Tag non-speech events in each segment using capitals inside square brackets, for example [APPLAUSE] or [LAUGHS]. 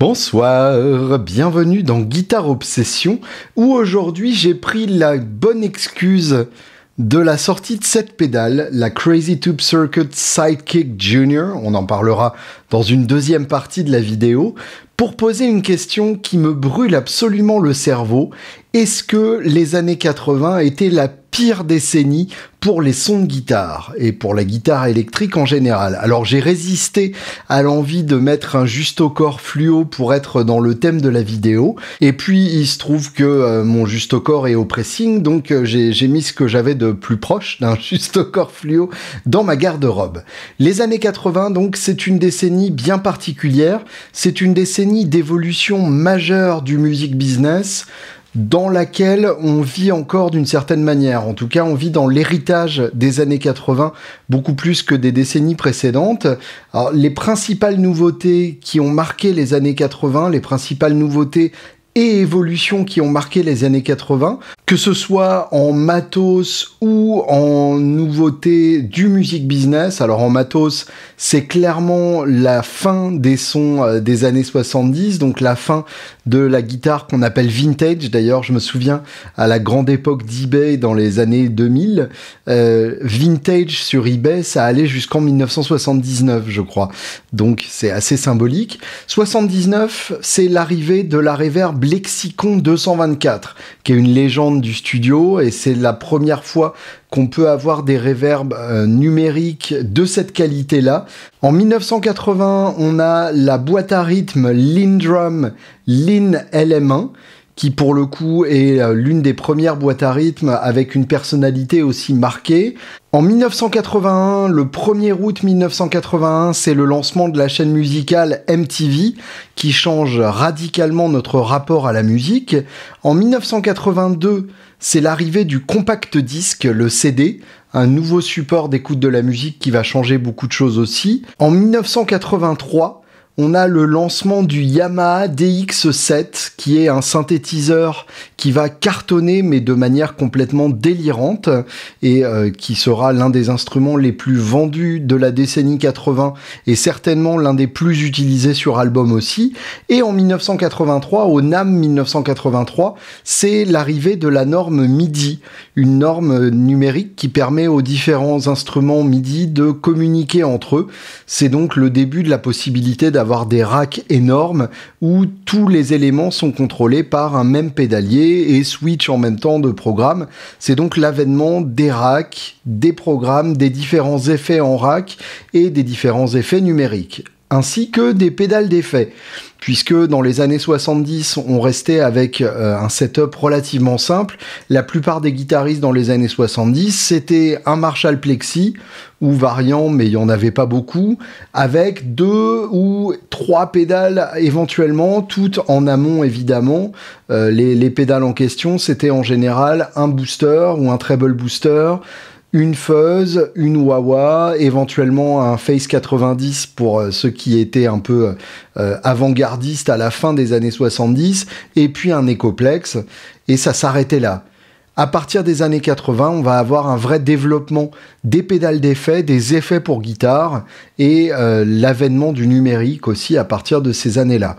Bonsoir, bienvenue dans Guitare Obsession, où aujourd'hui j'ai pris la bonne excuse de la sortie de cette pédale, la Crazy Tube Circuit Sidekick Junior, on en parlera dans une deuxième partie de la vidéo, pour poser une question qui me brûle absolument le cerveau. Est-ce que les années 80 étaient la pire décennie pour les sons de guitare et pour la guitare électrique en général? Alors j'ai résisté à l'envie de mettre un corps fluo pour être dans le thème de la vidéo et puis il se trouve que euh, mon corps est au pressing donc euh, j'ai mis ce que j'avais de plus proche d'un [LAUGHS] corps fluo dans ma garde-robe. Les années 80 donc c'est une décennie bien particulière, c'est une décennie d'évolution majeure du music business dans laquelle on vit encore d'une certaine manière. En tout cas, on vit dans l'héritage des années 80 beaucoup plus que des décennies précédentes. Les principales nouveautés qui ont marqué les années 80, les principales nouveautés et évolutions qui ont marqué les années 80, que ce soit en matos ou en nouveauté du music business. Alors en matos, c'est clairement la fin des sons euh, des années 70, donc la fin de la guitare qu'on appelle vintage. D'ailleurs, je me souviens à la grande époque d'eBay dans les années 2000, euh, vintage sur eBay, ça allait jusqu'en 1979, je crois. Donc c'est assez symbolique. 79, c'est l'arrivée de la reverb Lexicon 224, qui est une légende du studio et c'est la première fois qu'on peut avoir des réverbes euh, numériques de cette qualité-là. En 1980, on a la boîte à rythme Lindrum Lin LM1 qui pour le coup est euh, l'une des premières boîtes à rythme avec une personnalité aussi marquée. En 1981, le 1er août 1981, c'est le lancement de la chaîne musicale MTV qui change radicalement notre rapport à la musique. En 1982, c'est l'arrivée du compact disque, le CD, un nouveau support d'écoute de la musique qui va changer beaucoup de choses aussi. En 1983, on a le lancement du Yamaha DX7 qui est un synthétiseur qui va cartonner mais de manière complètement délirante et euh, qui sera l'un des instruments les plus vendus de la décennie 80 et certainement l'un des plus utilisés sur album aussi. Et en 1983, au NAM 1983, c'est l'arrivée de la norme MIDI, une norme numérique qui permet aux différents instruments MIDI de communiquer entre eux. C'est donc le début de la possibilité d'avoir des racks énormes où tous les éléments sont contrôlés par un même pédalier et switch en même temps de programme. C'est donc l'avènement des racks, des programmes, des différents effets en rack et des différents effets numériques ainsi que des pédales d'effet, puisque dans les années 70, on restait avec euh, un setup relativement simple. La plupart des guitaristes dans les années 70, c'était un Marshall Plexi, ou variant, mais il n'y en avait pas beaucoup, avec deux ou trois pédales éventuellement, toutes en amont évidemment. Euh, les, les pédales en question, c'était en général un booster ou un treble booster, une fuzz, une wah éventuellement un Face 90 pour euh, ceux qui étaient un peu euh, avant-gardistes à la fin des années 70, et puis un Ecoplex, et ça s'arrêtait là. À partir des années 80, on va avoir un vrai développement des pédales d'effet, des effets pour guitare, et euh, l'avènement du numérique aussi à partir de ces années-là.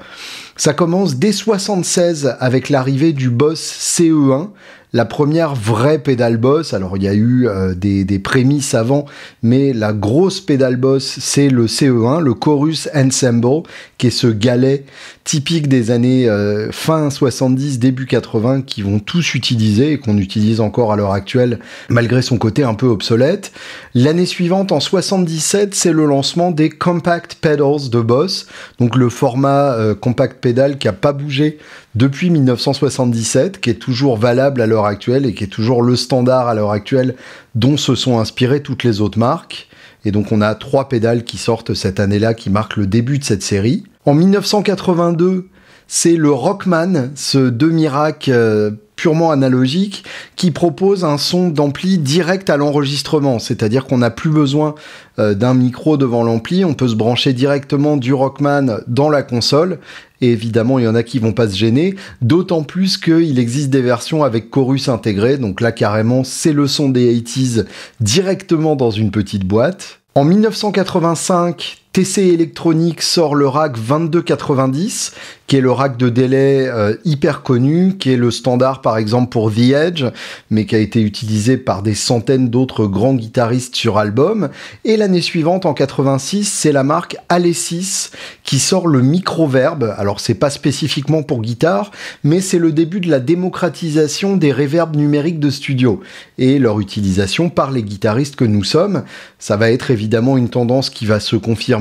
Ça commence dès 76 avec l'arrivée du Boss CE1, la première vraie pédale boss. Alors il y a eu euh, des, prémices avant, mais la grosse pédale boss, c'est le CE1, le Chorus Ensemble, qui est ce galet typique des années euh, fin 70, début 80, qui vont tous utiliser et qu'on utilise encore à l'heure actuelle, malgré son côté un peu obsolète. L'année suivante, en 77, c'est le lancement des Compact Pedals de Boss, donc le format euh, compact pédale qui a pas bougé depuis 1977, qui est toujours valable à l'heure actuelle et qui est toujours le standard à l'heure actuelle dont se sont inspirées toutes les autres marques. Et donc on a trois pédales qui sortent cette année-là qui marquent le début de cette série. En 1982, c'est le Rockman, ce demi-rack euh, purement analogique, qui propose un son d'ampli direct à l'enregistrement. C'est-à-dire qu'on n'a plus besoin euh, d'un micro devant l'ampli, on peut se brancher directement du Rockman dans la console. Et évidemment, il y en a qui vont pas se gêner, d'autant plus qu'il existe des versions avec chorus intégré. Donc là, carrément, c'est le son des 80s directement dans une petite boîte. En 1985, TC Electronics sort le rack 2290, qui est le rack de délai euh, hyper connu, qui est le standard par exemple pour The Edge, mais qui a été utilisé par des centaines d'autres grands guitaristes sur album. Et l'année suivante, en 86, c'est la marque Alesis qui sort le microverb. Alors c'est pas spécifiquement pour guitare, mais c'est le début de la démocratisation des réverbes numériques de studio et leur utilisation par les guitaristes que nous sommes. Ça va être évidemment une tendance qui va se confirmer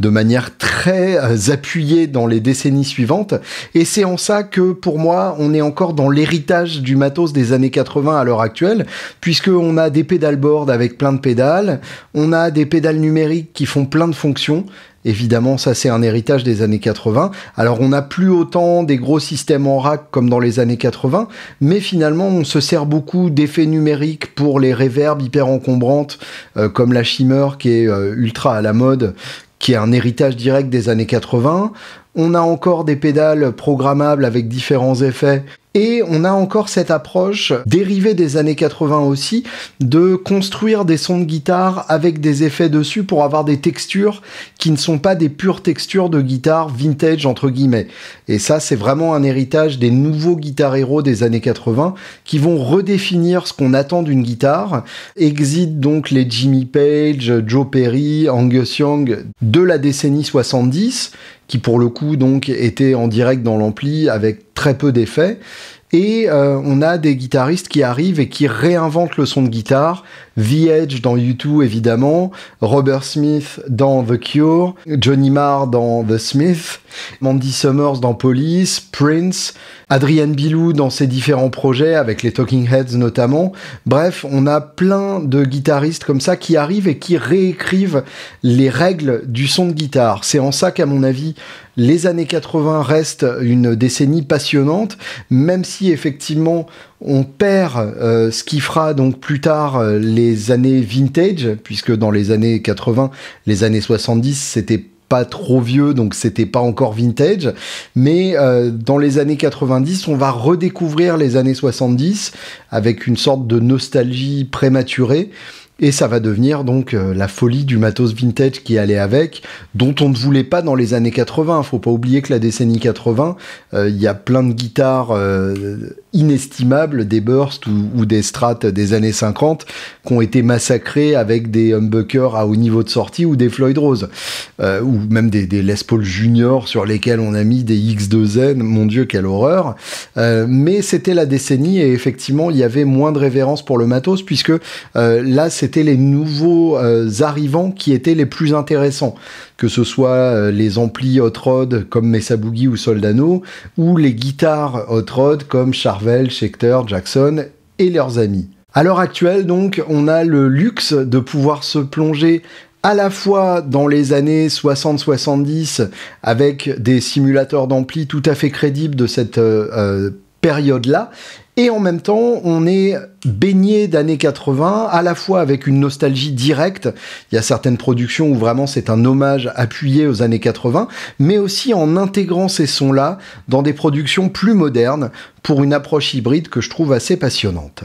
de manière très euh, appuyée dans les décennies suivantes. Et c'est en ça que, pour moi, on est encore dans l'héritage du matos des années 80 à l'heure actuelle, puisqu'on a des pédalboards avec plein de pédales, on a des pédales numériques qui font plein de fonctions, Évidemment, ça c'est un héritage des années 80. Alors on n'a plus autant des gros systèmes en rack comme dans les années 80, mais finalement on se sert beaucoup d'effets numériques pour les réverbes hyper encombrantes, euh, comme la Shimmer qui est euh, ultra à la mode, qui est un héritage direct des années 80. On a encore des pédales programmables avec différents effets et on a encore cette approche dérivée des années 80 aussi de construire des sons de guitare avec des effets dessus pour avoir des textures qui ne sont pas des pures textures de guitare vintage entre guillemets. Et ça c'est vraiment un héritage des nouveaux guitares héros des années 80 qui vont redéfinir ce qu'on attend d'une guitare. Exit donc les Jimmy Page, Joe Perry, Angus Young de la décennie 70 qui pour le coup donc était en direct dans l'ampli avec très peu d'effets. Et euh, on a des guitaristes qui arrivent et qui réinventent le son de guitare. The Edge dans U2 évidemment, Robert Smith dans The Cure, Johnny Marr dans The Smith, Mandy Summers dans Police, Prince, Adrian Bilou dans ses différents projets avec les Talking Heads notamment. Bref, on a plein de guitaristes comme ça qui arrivent et qui réécrivent les règles du son de guitare. C'est en ça qu'à mon avis, les années 80 restent une décennie passionnante, même si effectivement on perd euh, ce qui fera donc plus tard euh, les années vintage, puisque dans les années 80, les années 70, c'était trop vieux, donc c'était pas encore vintage. Mais euh, dans les années 90, on va redécouvrir les années 70 avec une sorte de nostalgie prématurée. Et ça va devenir donc euh, la folie du matos vintage qui allait avec, dont on ne voulait pas dans les années 80. Faut pas oublier que la décennie 80, euh, il y a plein de guitares inestimables, des bursts ou, des strats des années 50 qui ont été massacrés avec des humbuckers à haut niveau de sortie ou des Floyd Rose, euh, ou même des, des, Les Paul Junior sur lesquels on a mis des X2N, mon dieu quelle horreur. Euh, mais c'était la décennie et effectivement il y avait moins de révérence pour le matos puisque euh, là c'était les nouveaux arrivants qui étaient les plus intéressants que ce soit euh, les amplis Hot Rod comme Mesa Boogie ou Soldano, ou les guitares Hot Rod comme Charvel, Schecter, Jackson et leurs amis. À l'heure actuelle, donc, on a le luxe de pouvoir se plonger à la fois dans les années 60-70 avec des simulateurs d'ampli tout à fait crédibles de cette euh, euh, période-là, et en même temps, on est baigné d'années 80, à la fois avec une nostalgie directe. Il y a certaines productions où vraiment c'est un hommage appuyé aux années 80, mais aussi en intégrant ces sons-là dans des productions plus modernes pour une approche hybride que je trouve assez passionnante.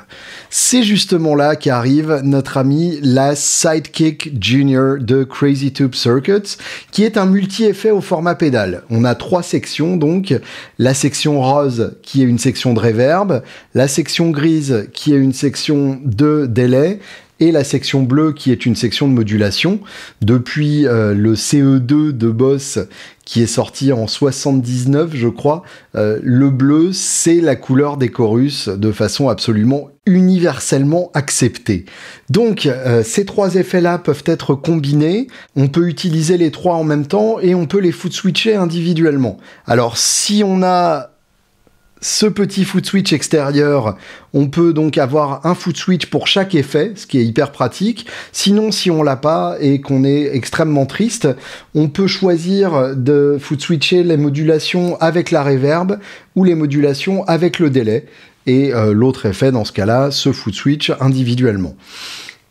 C'est justement là qu'arrive notre ami la Sidekick Junior de Crazy Tube Circuits, qui est un multi-effet au format pédale. On a trois sections donc, la section rose qui est une section de reverb, la section grise qui est une section de délai et la section bleue qui est une section de modulation. Depuis euh, le CE2 de Boss qui est sorti en 79 je crois, euh, le bleu c'est la couleur des chorus de façon absolument universellement acceptée. Donc euh, ces trois effets-là peuvent être combinés, on peut utiliser les trois en même temps et on peut les foot switcher individuellement. Alors si on a ce petit foot switch extérieur, on peut donc avoir un foot switch pour chaque effet, ce qui est hyper pratique. Sinon, si on l'a pas et qu'on est extrêmement triste, on peut choisir de foot switcher les modulations avec la reverb ou les modulations avec le délai. Et euh, l'autre effet, dans ce cas-là, se foot switch individuellement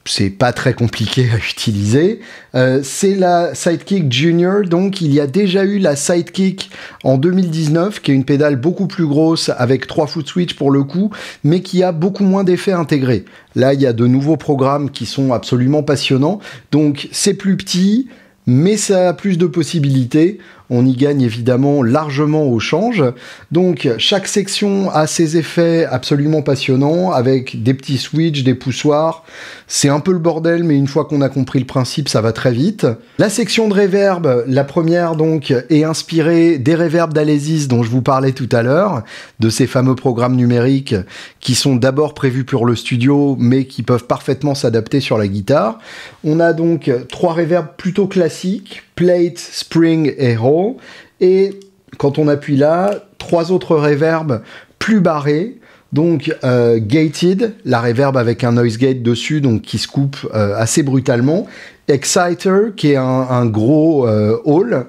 c'est pas très compliqué à utiliser. Euh, c'est la Sidekick Junior, donc il y a déjà eu la Sidekick en 2019, qui est une pédale beaucoup plus grosse avec trois foot switch pour le coup, mais qui a beaucoup moins d'effets intégrés. Là, il y a de nouveaux programmes qui sont absolument passionnants, donc c'est plus petit, mais ça a plus de possibilités on y gagne évidemment largement au change. Donc chaque section a ses effets absolument passionnants avec des petits switches, des poussoirs. C'est un peu le bordel, mais une fois qu'on a compris le principe, ça va très vite. La section de reverb, la première donc, est inspirée des reverbs d'Alesis dont je vous parlais tout à l'heure, de ces fameux programmes numériques qui sont d'abord prévus pour le studio, mais qui peuvent parfaitement s'adapter sur la guitare. On a donc trois reverbs plutôt classiques, plate, spring et hall. Et quand on appuie là, trois autres reverbs plus barrés. Donc euh, gated, la reverb avec un noise gate dessus, donc qui se coupe euh, assez brutalement. Exciter, qui est un, gros euh, hall,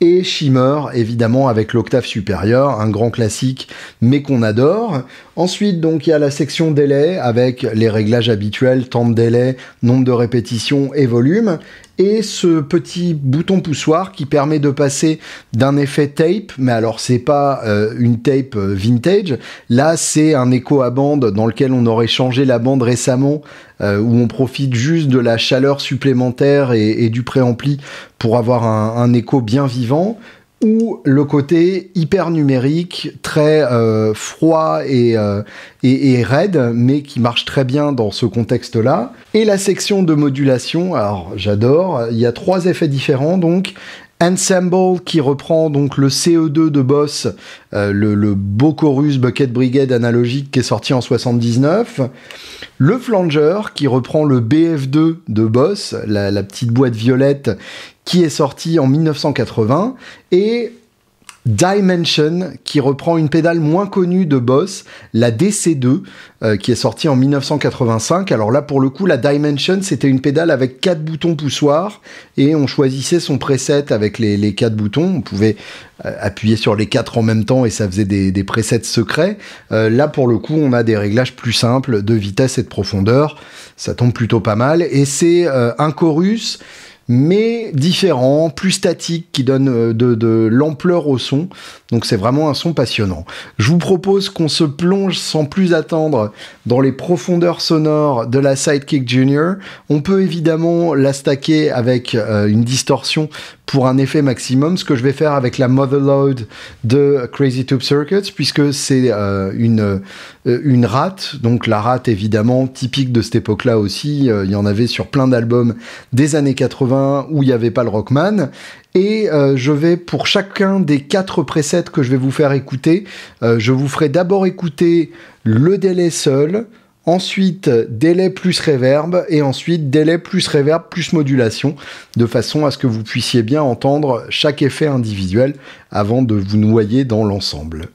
et Shimmer, évidemment, avec l'octave supérieure, un grand classique, mais qu'on adore. Ensuite, donc, il y a la section délai avec les réglages habituels, temps de délai, nombre de répétitions et volume et ce petit bouton poussoir qui permet de passer d'un effet tape, mais alors c'est pas euh, une tape euh, vintage, là c'est un écho à bande dans lequel on aurait changé la bande récemment, euh, où on profite juste de la chaleur supplémentaire et, du préampli pour avoir un écho bien vivant ou le côté hyper numérique, très euh, froid euh, et, raide, mais qui marche très bien dans ce contexte-là. Et la section de modulation, alors j'adore, il y a trois effets différents, donc Ensemble qui reprend donc le CE2 de Boss, euh, le, beau chorus Bucket Brigade analogique qui est sorti en 79. Le Flanger qui reprend le BF2 de Boss, la, la petite boîte violette qui est sorti en 1980. Et Dimension, qui reprend une pédale moins connue de Boss, la DC2, euh, qui est sortie en 1985. Alors là, pour le coup, la Dimension, c'était une pédale avec quatre boutons poussoirs, et on choisissait son preset avec les, quatre boutons. On pouvait euh, appuyer sur les quatre en même temps, et ça faisait des, presets secrets. Euh, là, pour le coup, on a des réglages plus simples de vitesse et de profondeur. Ça tombe plutôt pas mal. Et c'est un chorus mais différent, plus statique, qui donne euh, de, l'ampleur au son. Donc c'est vraiment un son passionnant. Je vous propose qu'on se plonge sans plus attendre dans les profondeurs sonores de la Sidekick Junior. On peut évidemment la stacker avec euh, une distorsion pour un effet maximum, ce que je vais faire avec la Motherload de Crazy Tube Circuits, puisque c'est euh, une, une rate, donc la rate évidemment typique de cette époque-là aussi, il y en avait sur plein d'albums des années 80 où il n'y avait pas le Rockman. Et euh, je vais, pour chacun des quatre presets que je vais vous faire écouter, euh, je vous ferai d'abord écouter le délai seul, ensuite délai plus reverb, et ensuite délai plus reverb plus modulation, de façon à ce que vous puissiez bien entendre chaque effet individuel avant de vous noyer dans l'ensemble.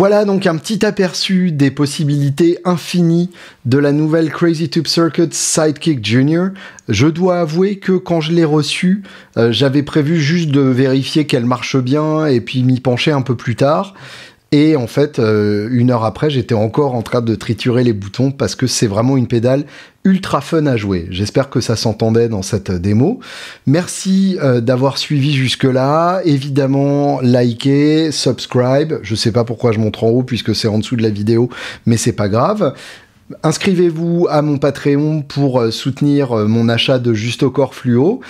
Voilà donc un petit aperçu des possibilités infinies de la nouvelle Crazy Tube Circuit Sidekick Junior. Je dois avouer que quand je l'ai reçue, euh, j'avais prévu juste de vérifier qu'elle marche bien et puis m'y pencher un peu plus tard. Et en fait, euh, une heure après, j'étais encore en train de triturer les boutons parce que c'est vraiment une pédale ultra fun à jouer. J'espère que ça s'entendait dans cette démo. Merci euh, d'avoir suivi jusque-là. Évidemment, likez, subscribe. Je sais pas pourquoi je montre en haut puisque c'est en dessous de la vidéo, mais c'est pas grave. Inscrivez-vous à mon Patreon pour euh, soutenir mon achat de Justocor Fluo.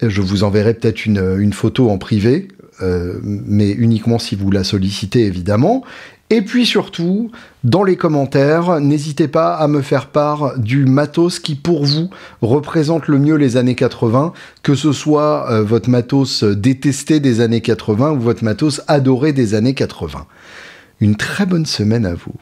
Je vous enverrai peut-être une photo en privé euh, mais uniquement si vous la sollicitez évidemment. Et puis surtout, dans les commentaires, n'hésitez pas à me faire part du matos qui pour vous représente le mieux les années 80, que ce soit euh, votre matos détesté des années 80 ou votre matos adoré des années 80. Une très bonne semaine à vous.